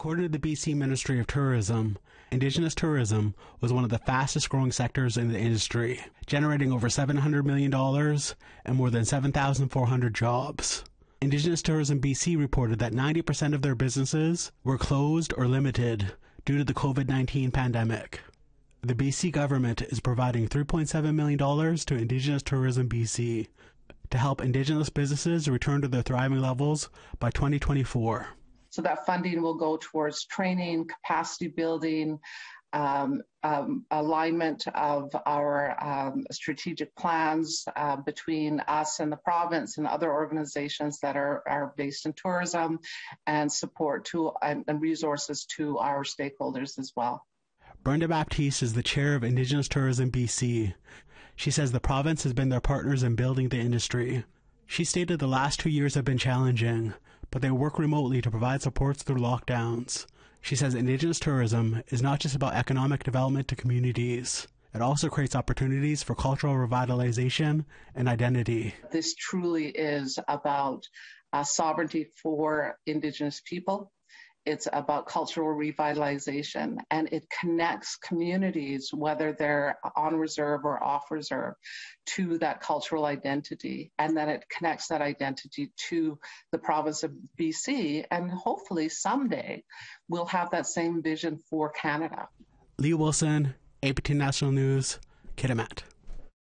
According to the BC Ministry of Tourism, Indigenous tourism was one of the fastest growing sectors in the industry, generating over $700 million and more than 7,400 jobs. Indigenous Tourism BC reported that 90% of their businesses were closed or limited due to the COVID 19 pandemic. The BC government is providing $3.7 million to Indigenous Tourism BC to help Indigenous businesses return to their thriving levels by 2024. So that funding will go towards training, capacity building, um, um, alignment of our um, strategic plans uh, between us and the province and other organizations that are, are based in tourism and support to and, and resources to our stakeholders as well. Brenda Baptiste is the chair of Indigenous Tourism BC. She says the province has been their partners in building the industry. She stated the last two years have been challenging, but they work remotely to provide supports through lockdowns. She says Indigenous tourism is not just about economic development to communities. It also creates opportunities for cultural revitalization and identity. This truly is about uh, sovereignty for Indigenous people it's about cultural revitalization and it connects communities, whether they're on reserve or off reserve, to that cultural identity. And then it connects that identity to the province of BC. And hopefully someday we'll have that same vision for Canada. Lee Wilson, APTN National News, Kitimat.